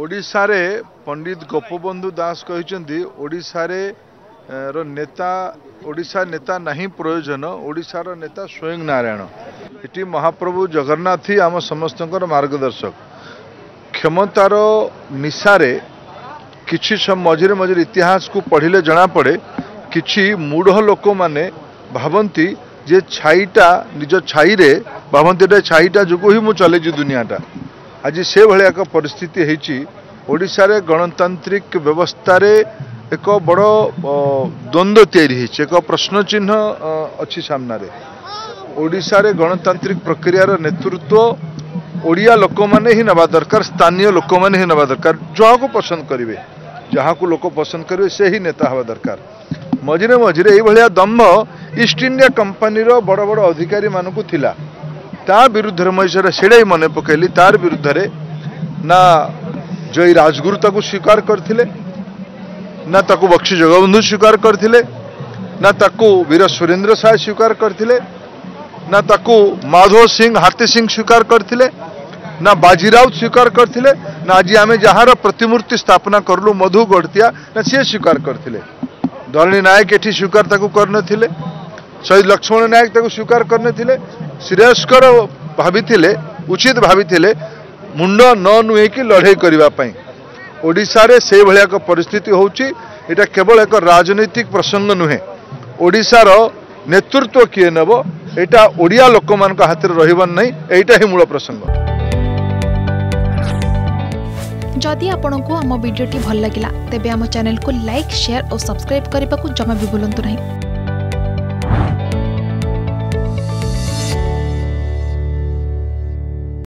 ଓଡ଼ିଶାରେ ପଣ୍ଡିତ ଗୋପବନ୍ଧୁ ଦାସ କହିଛନ୍ତି ଓଡ଼ିଶାରେ ର ନେତା ଓଡ଼ିଶା ନେତା ନାହିଁ ପ୍ରୟୋଜନ ଓଡ଼ିଶାର ନେତା ସ୍ୱୟଂ ନାରାୟଣ ଏଠି ମହାପ୍ରଭୁ ଜଗନ୍ନାଥ ହିଁ ଆମ ସମସ୍ତଙ୍କର ମାର୍ଗଦର୍ଶକ କ୍ଷମତାର ନିଶାରେ କିଛି ମଝିରେ ମଝିରେ ଇତିହାସକୁ ପଢ଼ିଲେ ଜଣାପଡ଼େ କିଛି ମୂଢ଼ ଲୋକମାନେ ଭାବନ୍ତି ଯେ ଛାଇଟା ନିଜ ଛାଇରେ ଭାବନ୍ତି ଏଟା ଛାଇଟା ଯୋଗୁଁ ହିଁ ମୁଁ ଚଲେଇଛି ଦୁନିଆଟା ଆଜି ସେଭଳିଆ ଏକ ପରିସ୍ଥିତି ହେଇଛି ଓଡ଼ିଶାରେ ଗଣତାନ୍ତ୍ରିକ ବ୍ୟବସ୍ଥାରେ ଏକ ବଡ଼ ଦ୍ୱନ୍ଦ୍ୱ ତିଆରି ହେଇଛି ଏକ ପ୍ରଶ୍ନଚିହ୍ନ ଅଛି ସାମ୍ନାରେ ଓଡ଼ିଶାରେ ଗଣତାନ୍ତ୍ରିକ ପ୍ରକ୍ରିୟାର ନେତୃତ୍ୱ ଓଡ଼ିଆ ଲୋକମାନେ ହିଁ ନେବା ଦରକାର ସ୍ଥାନୀୟ ଲୋକମାନେ ହିଁ ନେବା ଦରକାର ଯାହାକୁ ପସନ୍ଦ କରିବେ ଯାହାକୁ ଲୋକ ପସନ୍ଦ କରିବେ ସେ ହିଁ ନେତା ହେବା ଦରକାର ମଝିରେ ମଝିରେ ଏଇଭଳିଆ ଦମ୍ଭ ଇଷ୍ଟ ଇଣ୍ଡିଆ କମ୍ପାନୀର ବଡ଼ ବଡ଼ ଅଧିକାରୀମାନଙ୍କୁ ଥିଲା ତା ବିରୁଦ୍ଧରେ ମୁଁ ଏଇ ସେଡ଼େଇ ମନେ ପକାଇଲି ତାର ବିରୁଦ୍ଧରେ ନା ଜୟୀ ରାଜଗୁରୁ ତାକୁ ସ୍ୱୀକାର କରିଥିଲେ ନା ତାକୁ ବକ୍ସି ଜଗବନ୍ଧୁ ସ୍ୱୀକାର କରିଥିଲେ ନା ତାକୁ ବୀର ସୁରେନ୍ଦ୍ର ସାଏ ସ୍ୱୀକାର କରିଥିଲେ ନା ତାକୁ ମାଧବ ସିଂ ହାତୀ ସିଂ ସ୍ୱୀକାର କରିଥିଲେ ନା ବାଜି ରାଉତ ସ୍ୱୀକାର କରିଥିଲେ ନା ଆଜି ଆମେ ଯାହାର ପ୍ରତିମୂର୍ତ୍ତି ସ୍ଥାପନା କଲୁ ମଧୁ ଗଡ଼ତିଆ ନା ସିଏ ସ୍ୱୀକାର କରିଥିଲେ ଧରଣୀ ନାୟକ ଏଠି ସ୍ୱୀକାର ତାକୁ କରିନଥିଲେ ᱥᱟᱭᱫ ᱞક્ષᱢᱚᱱ ᱱᱟᱭᱠ ᱛᱮᱠᱚ ᱥᱩ វ ᱠᱟᱨ ᱠᱟᱱ ᱛᱤᱞᱮ ᱥᱤᱨᱮᱥᱠᱚᱨ ᱵᱷᱟᱵᱤ ᱛᱤᱞᱮ ᱩᱪᱤᱛ ᱵᱷᱟᱵᱤ ᱛᱤᱞᱮ ᱢᱩᱱᱰᱚ ᱱᱚᱱᱩ ᱮᱠᱤ ᱞᱟᱲᱦᱟᱭ ᱠᱟᱨᱤᱣᱟ ᱯᱟᱭ ᱚᱰᱤᱥᱟᱨᱮ ᱥᱮ ᱵᱷᱟᱞᱭᱟ ᱠᱚ ᱯᱚᱨᱤᱥᱛᱷᱤᱛᱤ ᱦᱚᱩᱪᱤ ᱮᱴᱟ ᱠᱮᱵᱚᱞ ᱮᱠᱚ ᱨᱟᱡᱱᱤᱛᱤᱠ ᱯᱨᱥᱚᱱᱫᱚ ᱱᱩᱦᱮ ᱚᱰᱤᱥᱟᱨᱚ ᱱᱮᱛᱨᱩᱛ્વ ᱠᱤ ᱱᱮᱵᱚ ᱮᱴᱟ ᱚᱲᱤᱭᱟ ᱞᱚᱠᱚᱢᱟᱱ ᱠᱚ ᱦᱟᱛᱨᱮ ᱨᱟᱦᱤᱵᱟᱱ ᱱᱟᱭ ᱮᱭᱴᱟ ᱦᱤ